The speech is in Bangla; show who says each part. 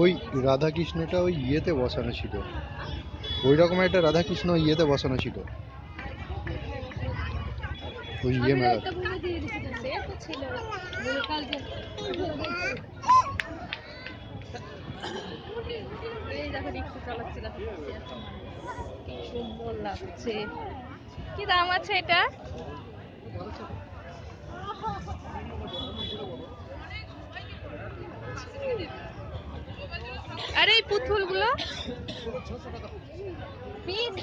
Speaker 1: ওই রাধাকৃষ্ণটা ওই ইয়েতে বসানো ছিল। ওই রকম একটা রাধাকৃষ্ণ ইয়েতে বসানো ছিল। ওই ইয়ে মেলা
Speaker 2: কি দাম আছে এটা? আরে এই পুতুলগুলো। পিস